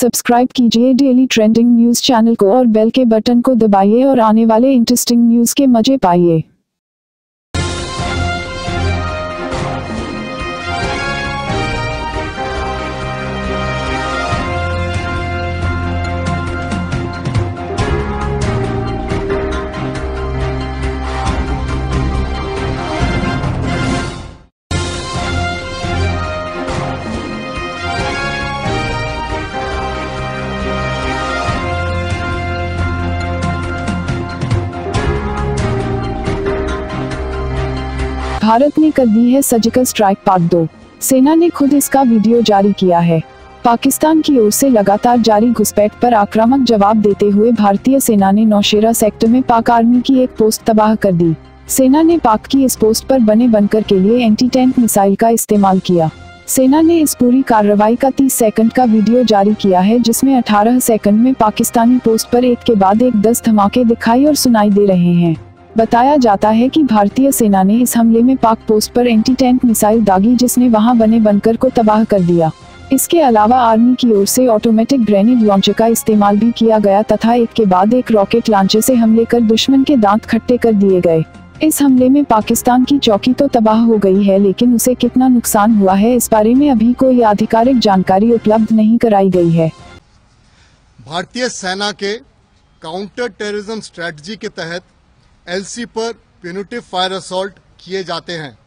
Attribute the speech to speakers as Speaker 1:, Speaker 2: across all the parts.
Speaker 1: Subscribe कीजिए daily trending news channel को और बेल के बटन को दबाइए और आने वाले इंटरेस्टिंग न्यूज़ के मज़े पाइए। भारत ने कर दी है सर्जिकल स्ट्राइक पार्ट दो। सेना ने खुद इसका वीडियो जारी किया है। पाकिस्तान की ओर से लगातार जारी घुसपैठ पर आक्रामक जवाब देते हुए भारतीय सेना ने नौशेरा सेक्टर में पाक आर्मी की एक पोस्ट तबाह कर दी। सेना ने पाक की इस पोस्ट पर बने बनकर के लिए एंटी टैंक मिसाइल का इस्तेमाल किया। सेना ने इस पूरी कार्रवाई का 30 सेकंड का वीडियो जारी किया है, जिसमें 18 सेकंड में पाकिस्तानी पोस्ट पर एक के बाद एक दस धमाके दिखाई और सुनाई दे रहे हैं। बताया जाता है कि भारतीय सेना ने इस हमले में पाक पोस्ट पर एंटी टैंक मिसाइल दागी जिसने वहाँ बने बनकर को तबाह कर दिया। इसके अलावा आर्मी की ओर से ऑटोमेटिक ग्रेनेड लॉन्चर का इस्तेमाल भी किया गया तथा एक के बाद एक रॉकेट लॉन्चर से हमले कर दुश्मन के दांत खट्टे कर दिए गए। इस हमले में पाकिस्तान की चौकी तो तबाह हो गई है लेकिन उसे कितना नुकसान हुआ है इस बारे में अभी कोई आधिकारिक जानकारी उपलब्ध नहीं कराई गई है।
Speaker 2: भारतीय सेना के काउंटर टेररिज्म स्ट्रेटजी के तहत एलसी पर प्यूनिटिव फायर असॉल्ट किए जाते हैं।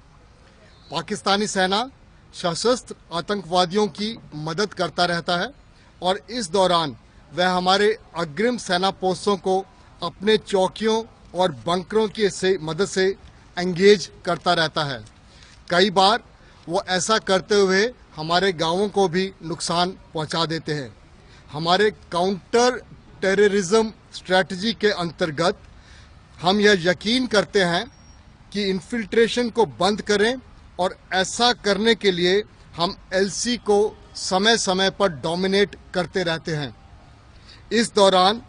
Speaker 2: पाकिस्तानी सेना सशस्त्र आतंकवादियों की मदद करता रहता है और इस दौरान वह हमारे अग्रिम सेना पोस्टों को अपने चौकियों और बंकरों की से मदद से एंगेज करता रहता है। कई बार वो ऐसा करते हुए हमारे गाँवों को भी नुकसान पहुँचा देते हैं। हमारे काउंटर टेररिज्म स्ट्रेटजी के अंतर्गत हम यह यकीन करते हैं कि इन्फिल्ट्रेशन को बंद करें और ऐसा करने के लिए हम एलसी को समय समय पर डोमिनेट करते रहते हैं। इस दौरान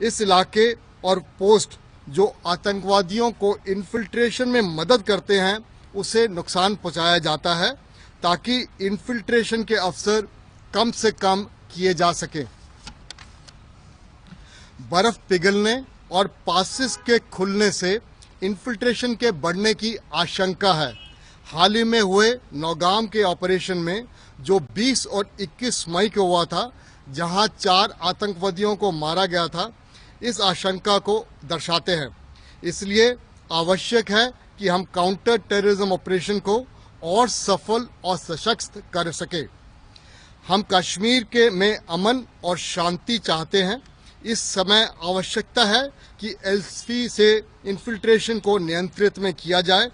Speaker 2: इस इलाके और पोस्ट जो आतंकवादियों को इन्फिल्ट्रेशन में मदद करते हैं, उसे नुकसान पहुँचाया जाता है ताकि इन्फिल्ट्रेशन के अवसर कम से कम किए जा सके। बर्फ़ पिघलने और पासिस के खुलने से इन्फिल्ट्रेशन के बढ़ने की आशंका है। हाल ही में हुए नौगाम के ऑपरेशन में जो 20 और 21 मई को हुआ था, जहाँ चार आतंकवादियों को मारा गया था, इस आशंका को दर्शाते हैं। इसलिए आवश्यक है कि हम काउंटर टेररिज्म ऑपरेशन को और सफल और सशक्त कर सके। हम कश्मीर के में अमन और शांति चाहते हैं। इस समय आवश्यकता है कि एलसी से इन्फिल्ट्रेशन को नियंत्रित में किया जाए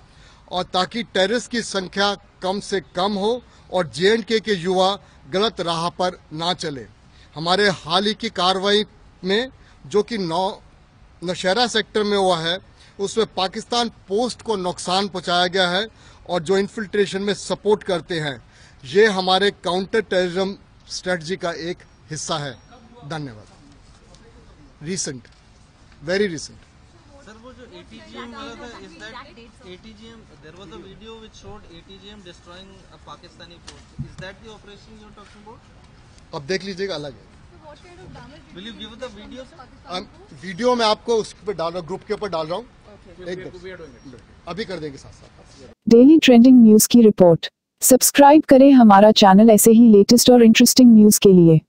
Speaker 2: और ताकि टेररिस्ट की संख्या कम से कम हो और जे के युवा गलत राह पर ना चले। हमारे हाल ही की कार्रवाई में जो कि नौ, नशहरा सेक्टर में हुआ है, उसमें पाकिस्तान पोस्ट को नुकसान पहुँचाया गया है और जो इन्फिल्ट्रेशन में सपोर्ट करते हैं, ये हमारे काउंटर टेररिज्म स्ट्रेटजी का एक हिस्सा है। धन्यवाद। रिसेंट वेरी रिसेंट
Speaker 3: सर वो जो ATGM वाला था is that ATGM there was a video which showed ATGM destroying a Pakistani post is that the operation you're talking about
Speaker 2: अब देख लीजिएगा अलग है
Speaker 3: will you give the videos
Speaker 2: अब वीडियो में आपको उस पर डाल रहा हूँ ग्रुप के ऊपर डाल रहा हूँ अभी कर देंगे साथ साथ
Speaker 1: डेली ट्रेंडिंग न्यूज़ की रिपोर्ट सब्सक्राइब करें हमारा चैनल ऐसे ही लेटेस्ट और इंटरेस्टिंग न्यूज़ के लिए